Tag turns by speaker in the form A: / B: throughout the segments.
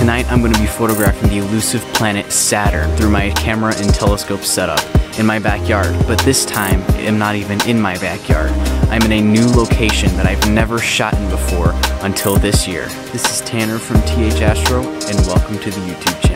A: Tonight I'm going to be photographing the elusive planet Saturn through my camera and telescope setup in my backyard, but this time I'm not even in my backyard. I'm in a new location that I've never shot in before until this year. This is Tanner from TH Astro and welcome to the YouTube channel.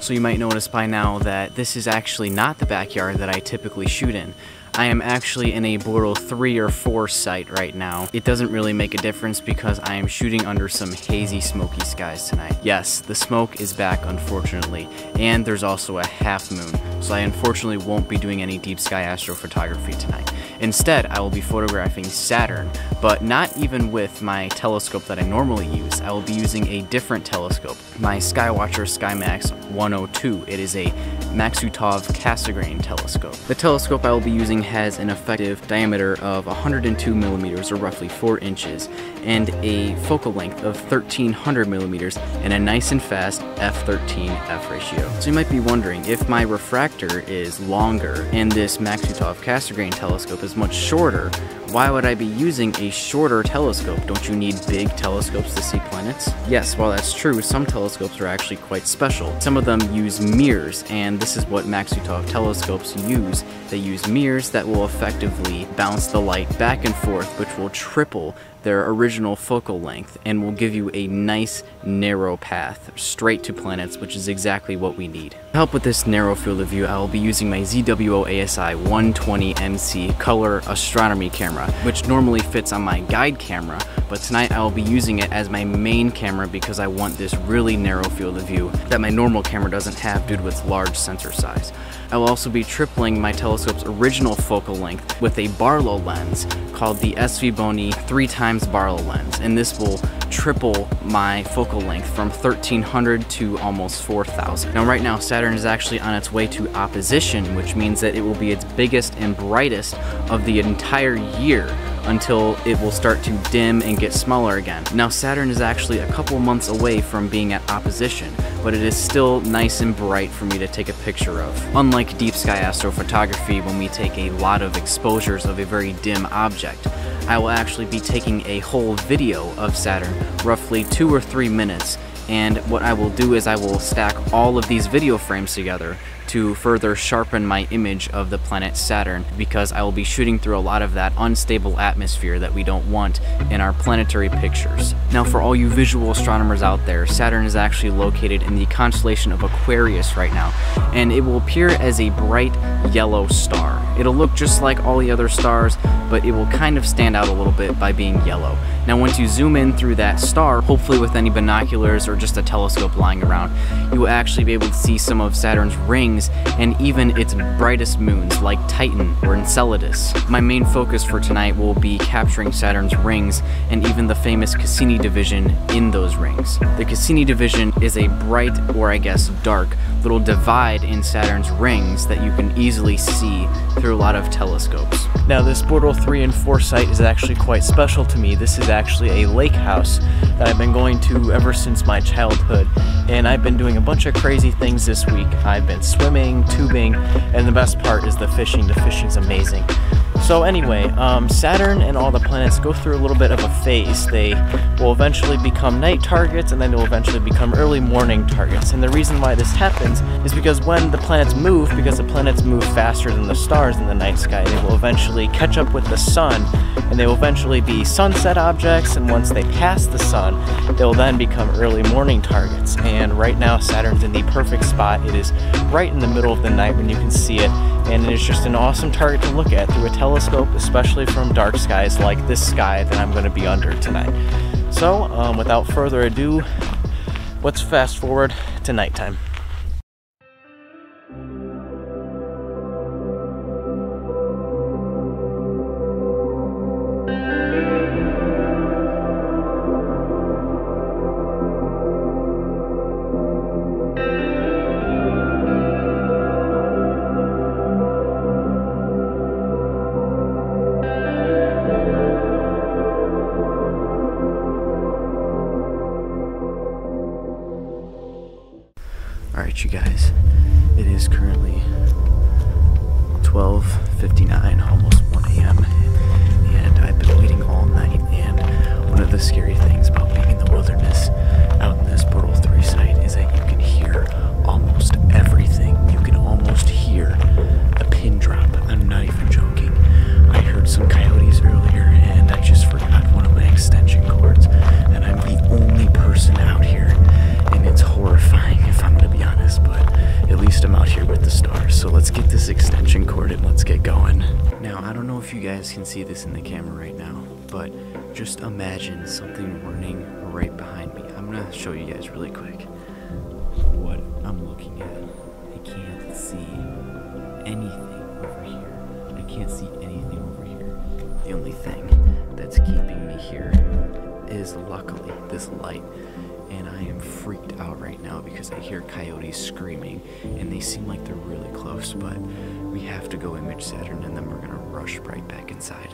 A: So you might notice by now that this is actually not the backyard that I typically shoot in. I am actually in a Bortle 3 or 4 site right now. It doesn't really make a difference because I am shooting under some hazy smoky skies tonight. Yes, the smoke is back unfortunately, and there's also a half moon, so I unfortunately won't be doing any deep sky astrophotography tonight. Instead, I will be photographing Saturn, but not even with my telescope that I normally use. I will be using a different telescope, my Skywatcher SkyMax 102. It is a Maksutov Cassegrain telescope. The telescope I will be using has an effective diameter of 102 millimeters or roughly 4 inches and a focal length of 1300 millimeters and a nice and fast f13 f ratio. So you might be wondering if my refractor is longer and this Maksutov Cassegrain telescope is much shorter, why would I be using a shorter telescope? Don't you need big telescopes to see planets? Yes, while that's true, some telescopes are actually quite special. Some of them use mirrors, and this is what Maksutov telescopes use. They use mirrors that will effectively bounce the light back and forth, which will triple their original focal length and will give you a nice narrow path straight to planets which is exactly what we need. To help with this narrow field of view I will be using my ZWO ASI 120MC color astronomy camera which normally fits on my guide camera but tonight I will be using it as my main camera because I want this really narrow field of view that my normal camera doesn't have due to its large sensor size. I will also be tripling my telescope's original focal length with a Barlow lens called the Svbony 3 times Barlow lens, and this will triple my focal length from 1300 to almost 4000. Now right now Saturn is actually on its way to opposition, which means that it will be its biggest and brightest of the entire year until it will start to dim and get smaller again. Now Saturn is actually a couple months away from being at opposition, but it is still nice and bright for me to take a picture of. Unlike deep sky astrophotography when we take a lot of exposures of a very dim object, I will actually be taking a whole video of Saturn, roughly two or three minutes, and what I will do is I will stack all of these video frames together to further sharpen my image of the planet Saturn because I will be shooting through a lot of that unstable atmosphere that we don't want in our planetary pictures. Now for all you visual astronomers out there, Saturn is actually located in the constellation of Aquarius right now, and it will appear as a bright yellow star. It'll look just like all the other stars, but it will kind of stand out a little bit by being yellow. Now once you zoom in through that star, hopefully with any binoculars or just a telescope lying around, you will actually be able to see some of Saturn's rings and even its brightest moons like Titan or Enceladus. My main focus for tonight will be capturing Saturn's rings and even the famous Cassini division in those rings. The Cassini division is a bright, or I guess dark, little divide in Saturn's rings that you can easily see through a lot of telescopes. Now this Bortle 3 and 4 site is actually quite special to me. This is actually a lake house that I've been going to ever since my childhood and I've been doing a bunch of crazy things this week. I've been swimming, tubing, and the best part is the fishing. The fishing's amazing. So anyway, um, Saturn and all the planets go through a little bit of a phase. They will eventually become night targets and then they'll eventually become early morning targets. And the reason why this happens is because when the planets move, because the planets move faster than the stars in the night sky, they will eventually catch up with the sun and they will eventually be sunset objects and once they pass the sun, they will then become early morning targets. And right now Saturn's in the perfect spot. It is right in the middle of the night when you can see it and it is just an awesome target to look at through a telescope, especially from dark skies like this sky that I'm going to be under tonight. So, um, without further ado, let's fast forward to nighttime. 12.59, almost 1 a.m. And I've been waiting all night. And one of the scary things about being in the wilderness the stars. So let's get this extension cord and let's get going. Now, I don't know if you guys can see this in the camera right now, but just imagine something running right behind me. I'm gonna show you guys really quick what I'm looking at. I can't see anything over here. I can't see anything over here. The only thing that's keeping me here is luckily this light. And I am freaked out right now because I hear coyotes screaming and they seem like they're really close, but we have to go image Saturn and then we're gonna rush right back inside.